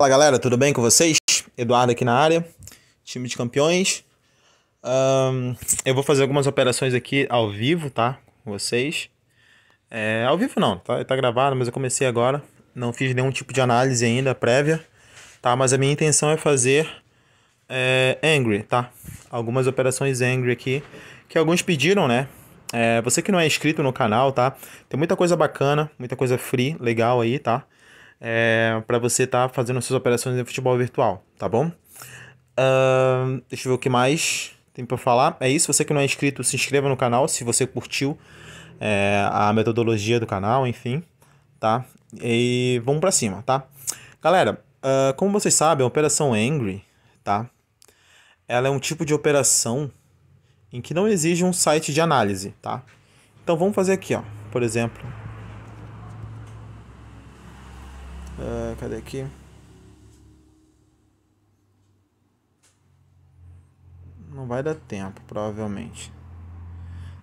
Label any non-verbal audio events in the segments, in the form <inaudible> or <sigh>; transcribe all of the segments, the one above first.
Fala galera, tudo bem com vocês? Eduardo aqui na área, time de campeões. Um, eu vou fazer algumas operações aqui ao vivo, tá? Com vocês. É, ao vivo não, tá, tá gravado, mas eu comecei agora. Não fiz nenhum tipo de análise ainda prévia, tá? Mas a minha intenção é fazer é, Angry, tá? Algumas operações Angry aqui, que alguns pediram, né? É, você que não é inscrito no canal, tá? Tem muita coisa bacana, muita coisa free, legal aí, tá? É, para você estar tá fazendo suas operações de futebol virtual, tá bom? Uh, deixa eu ver o que mais tem para falar. É isso, você que não é inscrito, se inscreva no canal se você curtiu é, a metodologia do canal, enfim, tá? E vamos para cima, tá? Galera, uh, como vocês sabem, a operação Angry, tá? Ela é um tipo de operação em que não exige um site de análise, tá? Então vamos fazer aqui, ó. Por exemplo, Uh, cadê aqui? Não vai dar tempo, provavelmente.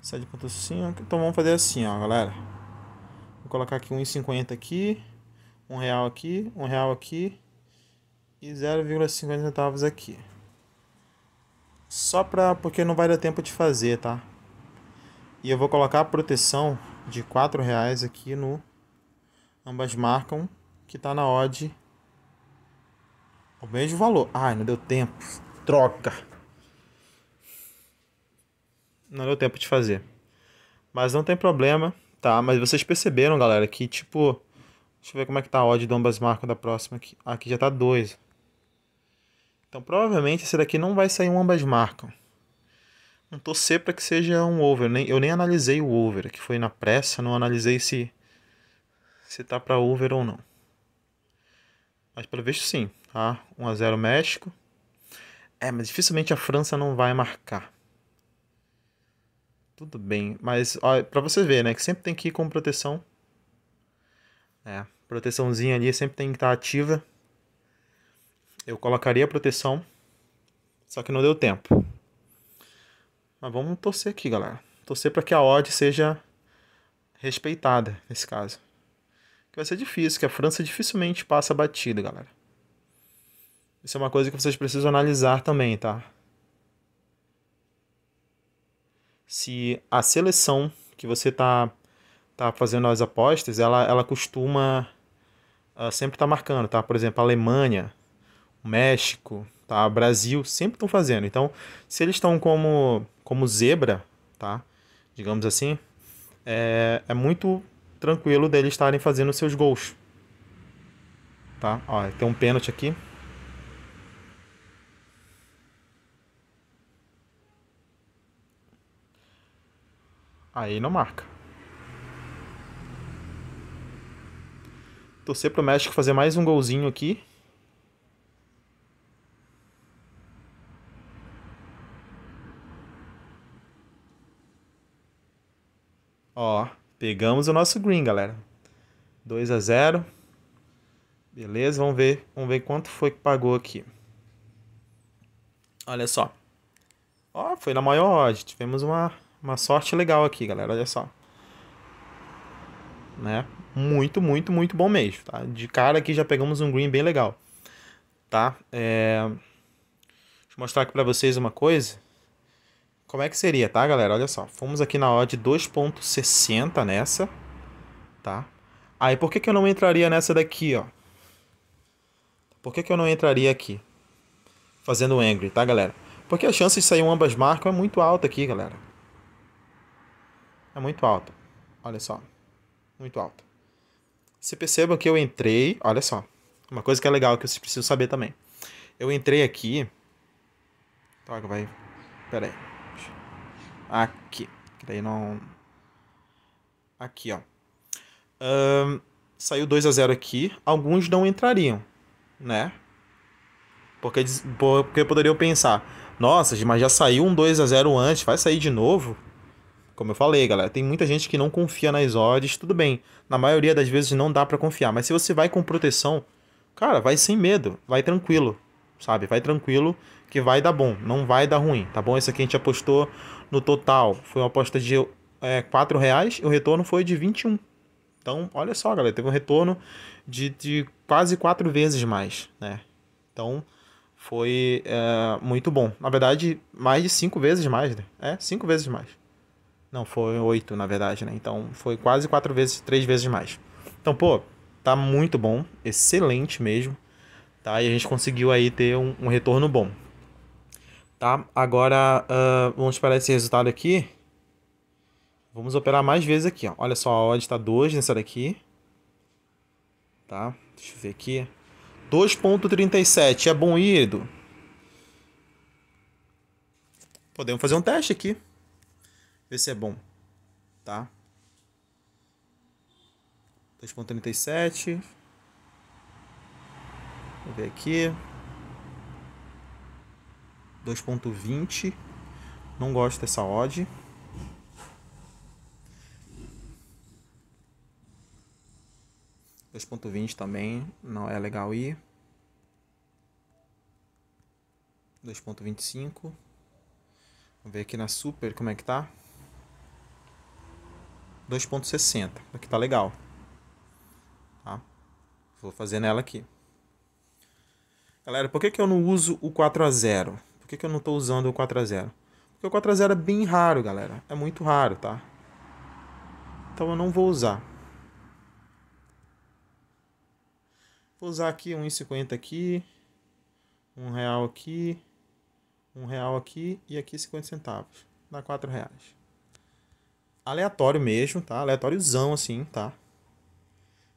7.5. Então vamos fazer assim, ó, galera. Vou colocar aqui 1,50 aqui, um real aqui, um real aqui e 0,50 centavos aqui. Só pra, porque não vai dar tempo de fazer, tá? E eu vou colocar a proteção de 4 reais aqui no ambas marcam que está na odd o mesmo valor. Ai, não deu tempo. Troca. Não deu tempo de fazer. Mas não tem problema, tá? Mas vocês perceberam, galera, que tipo... Deixa eu ver como é que tá a odd do ambas marcas da próxima aqui. Aqui já tá 2. Então provavelmente esse daqui não vai sair um ambas marcam. Não torcer para que seja um over. Eu nem analisei o over, que foi na pressa, não analisei se se tá para over ou não. Mas pelo visto sim, tá? 1 a 0 México. É, mas dificilmente a França não vai marcar. Tudo bem, mas para você ver, né, que sempre tem que ir com proteção. É, proteçãozinha ali sempre tem que estar tá ativa. Eu colocaria a proteção, só que não deu tempo. Mas vamos torcer aqui, galera. Torcer para que a odd seja respeitada nesse caso que vai ser difícil, que a França dificilmente passa batida, galera. Isso é uma coisa que vocês precisam analisar também, tá? Se a seleção que você tá, tá fazendo as apostas, ela, ela costuma uh, sempre tá marcando, tá? Por exemplo, a Alemanha, o México, tá? O Brasil, sempre estão fazendo. Então, se eles estão como, como zebra, tá? Digamos assim, é, é muito tranquilo deles estarem fazendo seus gols. Tá? Ó, tem um pênalti aqui. Aí não marca. Torcer pro México fazer mais um golzinho aqui. Ó, Pegamos o nosso green, galera. 2 a 0. Beleza, vamos ver, vamos ver quanto foi que pagou aqui. Olha só. Ó, foi na maior odd. Tivemos uma, uma sorte legal aqui, galera. Olha só. Né? Muito, muito, muito bom mesmo, tá? De cara aqui já pegamos um green bem legal. Tá? É... Deixa eu mostrar aqui pra vocês uma coisa. Como é que seria, tá, galera? Olha só. Fomos aqui na odd 2.60 nessa, tá? Aí, por que, que eu não entraria nessa daqui, ó? Por que, que eu não entraria aqui? Fazendo Angry, tá, galera? Porque a chance de sair ambas marcas é muito alta aqui, galera. É muito alta. Olha só. Muito alta. Você perceba que eu entrei... Olha só. Uma coisa que é legal que vocês precisam saber também. Eu entrei aqui... Tá, vai... Pera aí aqui. Daí não. Aqui, ó. Um, saiu 2 a 0 aqui. Alguns não entrariam, né? Porque, porque poderiam pensar: nossa, mas já saiu um 2 a 0 antes, vai sair de novo? Como eu falei, galera, tem muita gente que não confia nas odds, tudo bem. Na maioria das vezes não dá para confiar, mas se você vai com proteção, cara, vai sem medo, vai tranquilo, sabe? Vai tranquilo que vai dar bom, não vai dar ruim, tá bom? Esse aqui a gente apostou no total, foi uma aposta de é, 4 reais e o retorno foi de 21, Então, olha só, galera, teve um retorno de, de quase quatro vezes mais, né? Então, foi é, muito bom. Na verdade, mais de cinco vezes mais, né? É, cinco vezes mais. Não, foi oito, na verdade, né? Então, foi quase quatro vezes, três vezes mais. Então, pô, tá muito bom, excelente mesmo, tá? E a gente conseguiu aí ter um, um retorno bom. Tá? Agora, uh, vamos esperar esse resultado aqui. Vamos operar mais vezes aqui, ó. Olha só, a odd está 2 nessa daqui. Tá? Deixa eu ver aqui. 2.37. É bom híbrido? Podemos fazer um teste aqui. Ver se é bom. Tá? 2.37. Vou ver aqui. 2.20. Não gosto dessa odd. 2.20 também não é legal ir. 2.25. Vamos ver aqui na Super como é que tá. 2.60. Aqui tá legal. Tá? Vou fazer nela aqui. Galera, por que, que eu não uso o 4 a 0? Por que, que eu não estou usando o 4 a 0? Porque o 4 a 0 é bem raro, galera. É muito raro, tá? Então eu não vou usar. Vou usar aqui 1,50 aqui, um real aqui, um real aqui e aqui 50 centavos. Dá 4 reais. Aleatório mesmo, tá? Aleatóriozão assim, tá?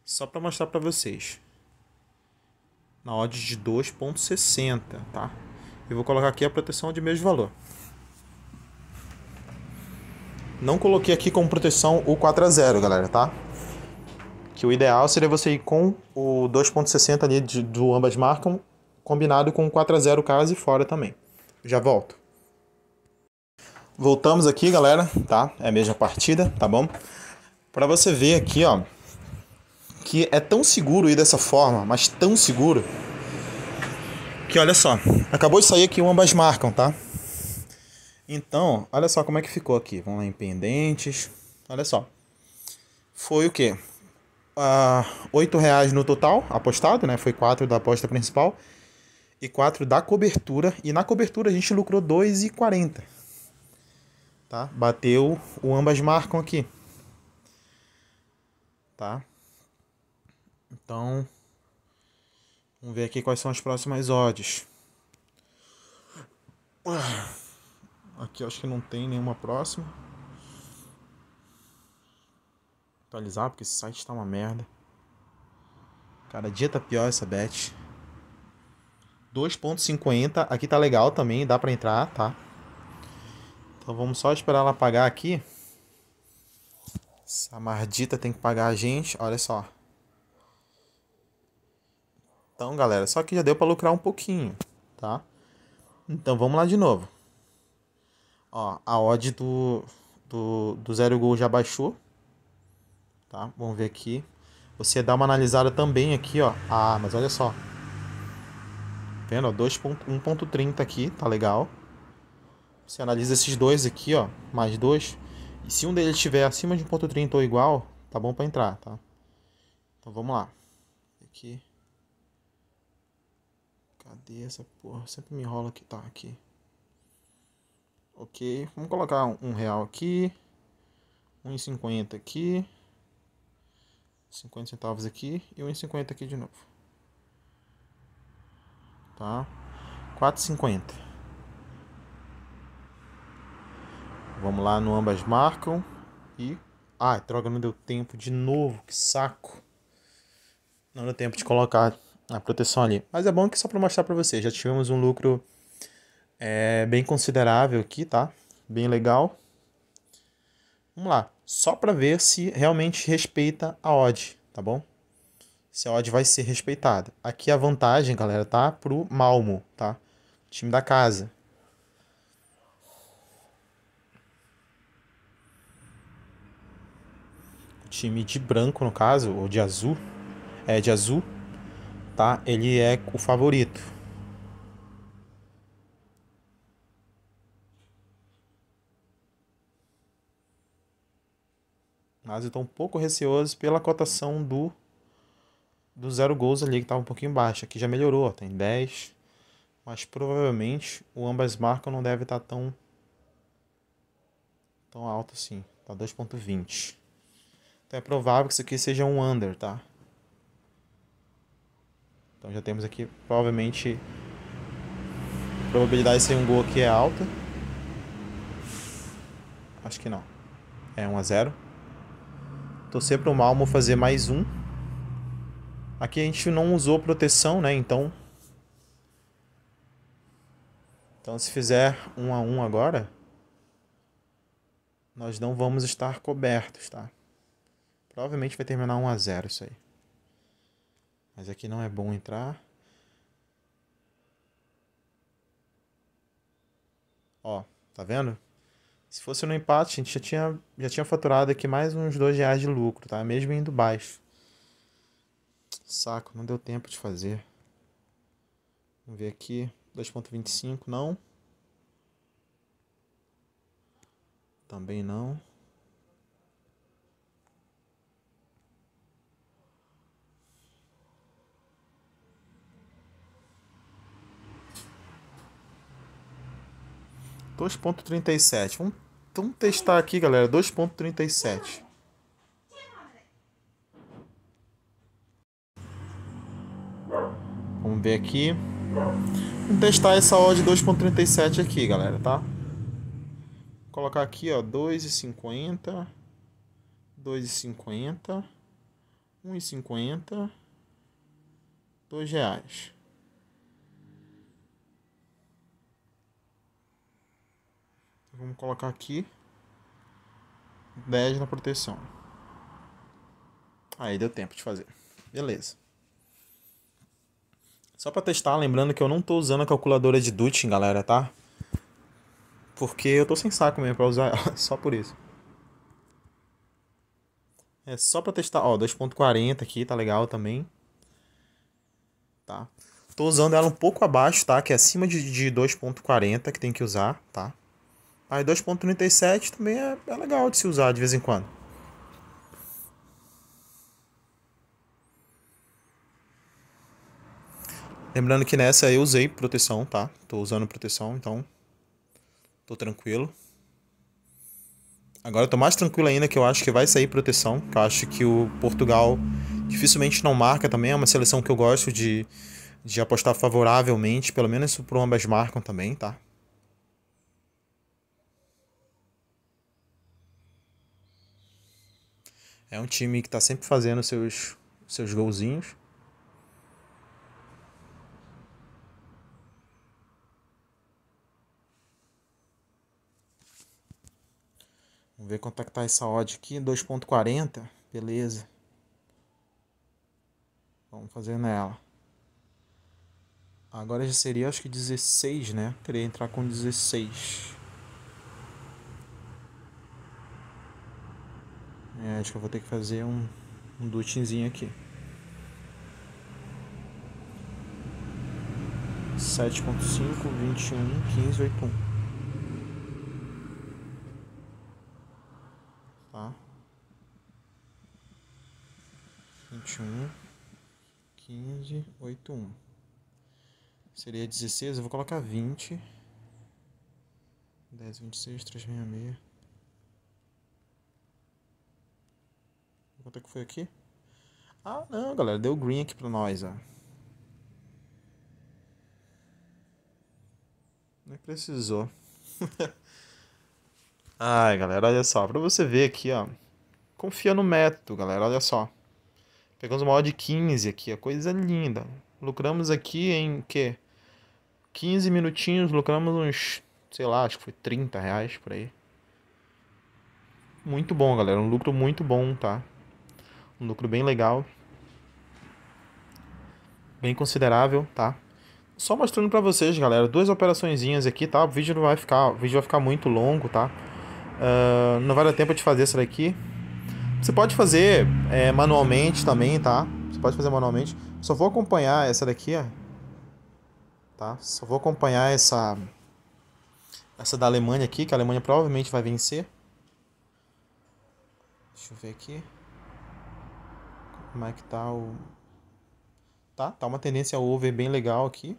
Só para mostrar para vocês. Na odd de 2.60, tá? Eu vou colocar aqui a proteção de mesmo valor. Não coloquei aqui como proteção o 4 a 0, galera, tá? que o ideal seria você ir com o 2.60 ali de, do ambas marcam, combinado com o 4 a 0 casa e fora também. Já volto. Voltamos aqui, galera, tá? É a mesma partida, tá bom? Para você ver aqui, ó, que é tão seguro ir dessa forma, mas tão seguro, que olha só, acabou de sair aqui ambas marcam, tá? Então, olha só como é que ficou aqui. Vamos lá em pendentes. Olha só. Foi o quê? uh, 8 reais no total apostado, né? Foi 4 da aposta principal e 4 da cobertura. E na cobertura a gente lucrou 2,40. Tá? Bateu o ambas marcam aqui. Tá? Então, vamos ver aqui quais são as próximas odds. Aqui acho que não tem nenhuma próxima atualizar, porque esse site tá uma merda. Cada dia tá pior essa bet. 2.50, aqui tá legal também, dá pra entrar, tá? Então vamos só esperar ela pagar aqui. Essa mardita tem que pagar a gente, olha só. Então, galera, só que já deu pra lucrar um pouquinho, tá? Então vamos lá de novo. Ó, a odd do, do, do zero gol já baixou tá? Vamos ver aqui. Você dá uma analisada também aqui, ó. Ah, mas olha só. Vendo, ó, 1.30 aqui, tá legal. Você analisa esses dois aqui, ó, mais dois. E se um deles estiver acima de 1.30 ou igual, tá bom para entrar, tá? Então vamos lá. Aqui. Cadê essa porra? Sempre me enrola aqui, tá aqui. Ok, vamos colocar um real aqui. 1,50 aqui. 50 centavos aqui e 1,50 aqui de novo. Tá? 4,50. Vamos lá no ambas marcam e ai, droga, não deu tempo de novo, que saco. Não deu tempo de colocar a proteção ali. Mas é bom que só para mostrar para vocês, já tivemos um lucro é, bem considerável aqui, tá? Bem legal. Vamos lá, só para ver se realmente respeita a odd, tá bom? Se a odd vai ser respeitada. Aqui a vantagem, galera, tá pro Malmo, tá? Time da casa. Time de branco, no caso, ou de azul, é de azul, tá? Ele é o favorito. Mas eu estou um pouco receoso pela cotação do do zero gols ali, que estava um pouquinho baixo. Aqui já melhorou, ó, tem 10. Mas provavelmente o ambas marcas não deve estar tá tão tão alto assim. Tá 2.20. Então é provável que isso aqui seja um under, tá? Então já temos aqui, provavelmente, a probabilidade de ser um gol aqui é alta. Acho que não. É 1 a 0. Torcer para o Malmo fazer mais um. Aqui a gente não usou proteção, né? Então, então se fizer 1 a 1 agora, nós não vamos estar cobertos, tá? Provavelmente vai terminar 1 a 0 isso aí. Mas aqui não é bom entrar. Ó, tá vendo? Se fosse no empate, a gente já tinha, já tinha faturado aqui mais uns 2 reais de lucro, tá? Mesmo indo baixo. Saco, não deu tempo de fazer. Vamos ver aqui. 2.25, não. Também não. Dois ponto trinta e sete. Vamos, vamos testar aqui, galera. Dois ponto trinta e sete. Vamos ver aqui. Vamos testar essa odd 2.37 aqui, galera, tá? colocar aqui, ó, 2,50, 2,50, 1,50, 2 reais. Vamos colocar aqui 10 na proteção. Aí deu tempo de fazer. Beleza. Só para testar, lembrando que eu não estou usando a calculadora de Dutch, galera, tá? Porque eu tô sem saco mesmo pra usar ela, <laughs> só por isso. É só pra testar, ó, 2.40 aqui, tá legal também. Tá. Tô usando ela um pouco abaixo, tá? Que é acima de, de 2.40 que tem que usar, tá? Aí 2.37 também é, é legal de se usar de vez em quando. Lembrando que nessa eu usei proteção, tá? Tô usando proteção, então Tô tranquilo. Agora eu tô mais tranquilo ainda que eu acho que vai sair proteção. Que eu acho que o Portugal dificilmente não marca também. É uma seleção que eu gosto de, de apostar favoravelmente. Pelo menos pro ambas marcam também, tá? É um time que tá sempre fazendo seus, seus golzinhos. Vamos ver quanto é que tá essa odd aqui. 2.40. Beleza. Vamos fazer nela. Agora já seria acho que 16, né? Teria que entrar com 16. É, acho que eu vou ter que fazer um, um dutinzinho aqui. 7.5, 21, 15, 81. Tá? 21, 15, 81. Seria 16, eu vou colocar 20. 10, 26, 366. Quanto é que foi aqui? Ah, não, galera, deu green aqui pra nós, ó. Nem precisou. <laughs> Ai, galera, olha só. Pra você ver aqui, ó. Confia no método, galera. Olha só. Pegamos uma odd de 15 aqui, a coisa linda. Lucramos aqui em que? 15 minutinhos, lucramos uns, sei lá, acho que foi 30 reais por aí. Muito bom, galera. Um lucro muito bom, tá? Um lucro bem legal. Bem considerável, tá? Só mostrando pra vocês, galera, duas operaçõezinhas aqui, tá? O vídeo não vai ficar, o vídeo vai ficar muito longo, tá? Uh, não vai dar tempo de fazer essa daqui. Você pode fazer é, manualmente também, tá? Você pode fazer manualmente. Só vou acompanhar essa daqui, ó. Tá? Só vou acompanhar essa essa da Alemanha aqui, que a Alemanha provavelmente vai vencer. Deixa eu ver aqui. Como é que tá o. Tá, tá uma tendência over bem legal aqui.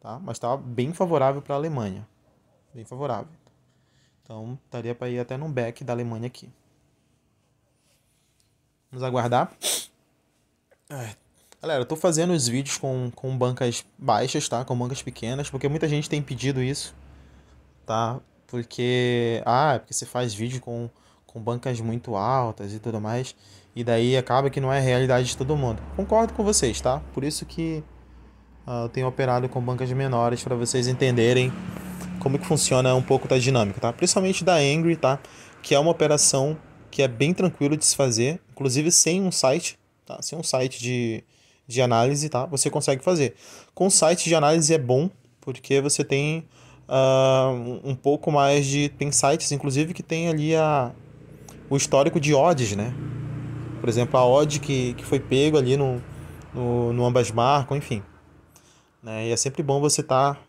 Tá? Mas tá bem favorável para a Alemanha. Bem favorável. Então, daria para ir até num back da Alemanha aqui. Vamos aguardar. É. Galera, eu tô fazendo os vídeos com, com bancas baixas, tá? Com bancas pequenas, porque muita gente tem pedido isso, tá? Porque, ah, é porque você faz vídeo com, com bancas muito altas e tudo mais, e daí acaba que não é a realidade de todo mundo. Concordo com vocês, tá? Por isso que uh, eu tenho operado com bancas menores para vocês entenderem como que funciona um pouco da dinâmica, tá? Principalmente da Angry, tá? Que é uma operação que é bem tranquilo de se fazer, inclusive sem um site, tá? Sem um site de, de análise, tá? Você consegue fazer. Com site de análise é bom, porque você tem uh, um pouco mais de... Tem sites, inclusive, que tem ali a, o histórico de odds, né? Por exemplo, a odd que, que foi pego ali no, no, no ambas marcam, enfim. Né? E é sempre bom você estar tá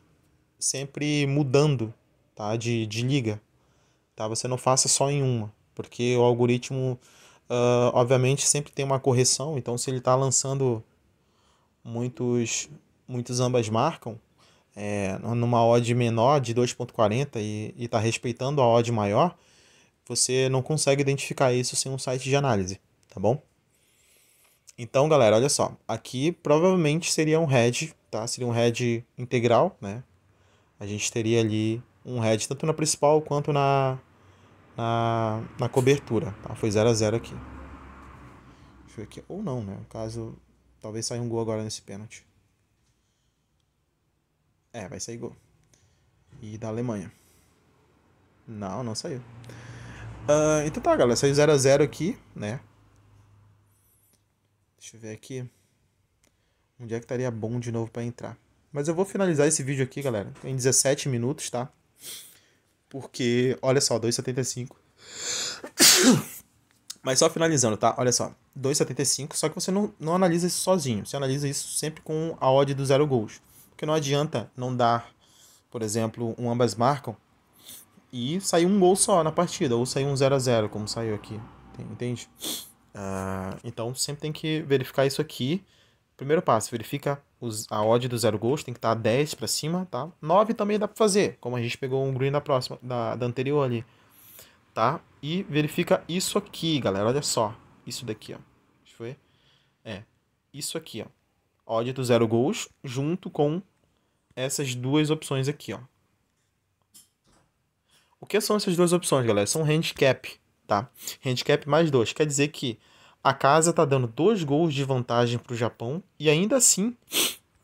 sempre mudando tá? de, de liga. Tá? Você não faça só em uma porque o algoritmo, uh, obviamente, sempre tem uma correção, então se ele está lançando muitos, muitos ambas marcam, é, numa odd menor de 2.40 e está respeitando a odd maior, você não consegue identificar isso sem um site de análise, tá bom? Então, galera, olha só. Aqui provavelmente seria um head, tá? Seria um head integral, né? A gente teria ali um head tanto na principal quanto na, na, na cobertura. Tá? Foi 0 a 0 aqui. Deixa eu ver aqui. Ou não, né? Caso. Talvez saia um gol agora nesse pênalti. É, vai sair gol. E da Alemanha. Não, não saiu. Uh, então tá, galera. Saiu 0 a 0 aqui, né? Deixa eu ver aqui. Onde é que estaria bom de novo para entrar? Mas eu vou finalizar esse vídeo aqui, galera, em 17 minutos, tá? Porque, olha só, 2,75. Mas só finalizando, tá? Olha só, 2,75, só que você não, não analisa isso sozinho. Você analisa isso sempre com a odd do zero gols. Porque não adianta não dar, por exemplo, um ambas marcam e sair um gol só na partida, ou sair um 0 a 0 como saiu aqui. Entende? Uh, então sempre tem que verificar isso aqui. Primeiro passo, verifica os, a odd do zero gols tem que estar 10 para cima, tá? 9 também dá para fazer, como a gente pegou um green da próxima, da, da anterior ali, tá? E verifica isso aqui, galera, olha só, isso daqui, ó. Ver. É, isso aqui, ó. Odd do zero gols junto com essas duas opções aqui, ó. O que são essas duas opções, galera? São handicap, tá? Handicap mais dois. Quer dizer que a casa tá dando dois gols de vantagem para o Japão e ainda assim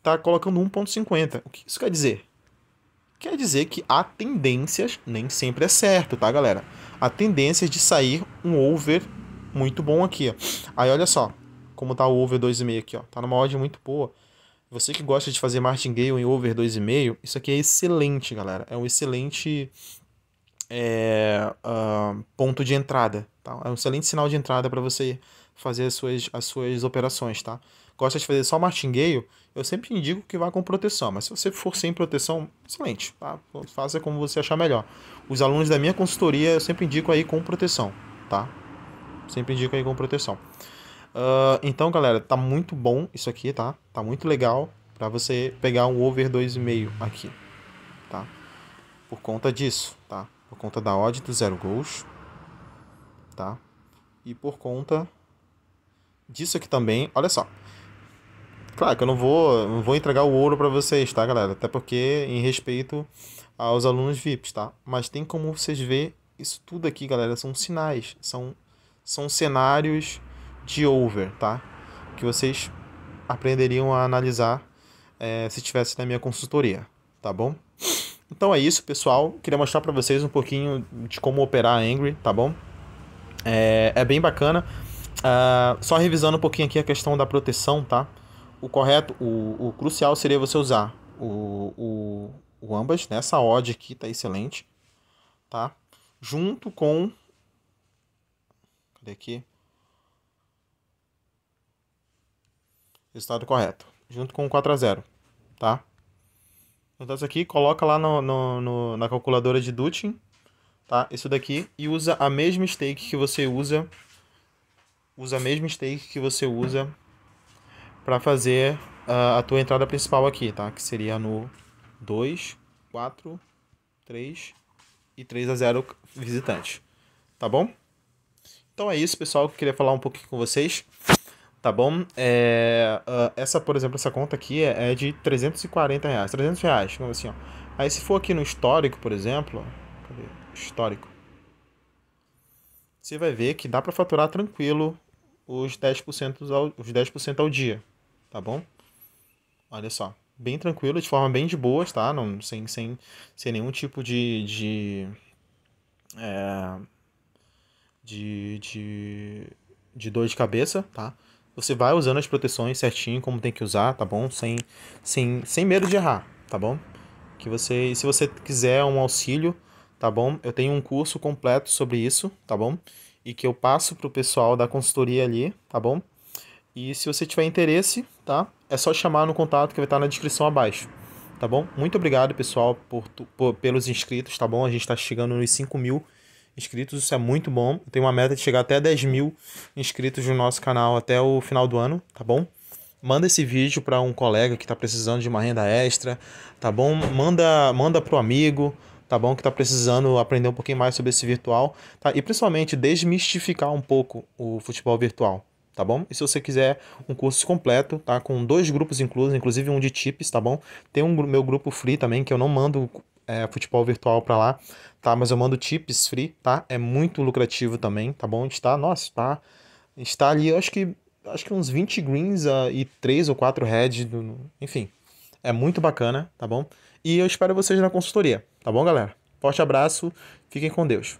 tá colocando 1.50. O que isso quer dizer? Quer dizer que há tendências, nem sempre é certo, tá, galera? Há tendências de sair um over muito bom aqui. Aí olha só, como tá o over 2,5 aqui, ó. Tá numa odd muito boa. Você que gosta de fazer martingale em over 2,5, isso aqui é excelente, galera. É um excelente é, uh, ponto de entrada, tá? É um excelente sinal de entrada para você fazer as suas, as suas operações, tá? Gosta de fazer só martingale, eu sempre indico que vá com proteção, mas se você for sem proteção, excelente, tá? Faça como você achar melhor. Os alunos da minha consultoria eu sempre indico aí com proteção, tá? Sempre indico aí com proteção. Uh, então, galera, tá muito bom isso aqui, tá? Tá muito legal para você pegar um over 2,5 aqui, tá? Por conta disso? Por conta da odd do zero gols, tá? E por conta disso aqui também, olha só. Claro que eu não vou, não vou entregar o ouro para vocês, tá, galera? Até porque em respeito aos alunos VIPs, tá? Mas tem como vocês ver isso tudo aqui, galera, são sinais, são são cenários de over, tá? Que vocês aprenderiam a analisar é, se estivesse na minha consultoria, tá bom? Então é isso, pessoal. Queria mostrar para vocês um pouquinho de como operar a Angry, tá bom? É, é bem bacana. Uh, só revisando um pouquinho aqui a questão da proteção, tá? O correto, o, o crucial seria você usar o, o, o ambas, né? Essa odd aqui tá excelente, tá? Junto com... Cadê aqui? Resultado correto. Junto com o 4 a 0 tá? Então isso aqui, coloca lá no, no, no na calculadora de Dutin, tá? Isso daqui e usa a mesma stake que você usa usa a mesma stake que você usa para fazer uh, a tua entrada principal aqui, tá? Que seria no 2, 4, 3 e 3 a 0 visitante. Tá bom? Então é isso, pessoal, que eu queria falar um pouquinho com vocês. Tá bom? É, uh, essa, por exemplo, essa conta aqui é, é de 340 reais. 300 reais, assim, ó. Aí se for aqui no histórico, por exemplo... Cadê? Histórico. Você vai ver que dá para faturar tranquilo os 10% ao, os 10 ao dia. Tá bom? Olha só. Bem tranquilo, de forma bem de boas, tá? Não, sem, sem, sem nenhum tipo de... de é, de, de, de dor de cabeça, tá? Você vai usando as proteções certinho, como tem que usar, tá bom? Sem, sem, sem medo de errar, tá bom? Que você, se você quiser um auxílio, tá bom? Eu tenho um curso completo sobre isso, tá bom? E que eu passo pro pessoal da consultoria ali, tá bom? E se você tiver interesse, tá? É só chamar no contato que vai estar na descrição abaixo, tá bom? Muito obrigado, pessoal, por, por pelos inscritos, tá bom? A gente está chegando nos 5 mil inscritos, isso é muito bom. Eu tenho uma meta de chegar até 10 mil inscritos no nosso canal até o final do ano, tá bom? Manda esse vídeo para um colega que está precisando de uma renda extra, tá bom? Manda, manda pro amigo, tá bom? Que está precisando aprender um pouquinho mais sobre esse virtual, tá? E principalmente desmistificar um pouco o futebol virtual, tá bom? E se você quiser um curso completo, tá? Com dois grupos inclusos, inclusive um de tips, tá bom? Tem um meu grupo free também, que eu não mando é, futebol virtual para lá, tá? Mas eu mando tips free, tá? É muito lucrativo também, tá bom? A gente tá, nossa, tá, a gente tá ali, acho que, acho que uns 20 greens uh, e 3 ou 4 red, do, enfim. É muito bacana, tá bom? E eu espero vocês na consultoria, tá bom, galera? Forte abraço, fiquem com Deus.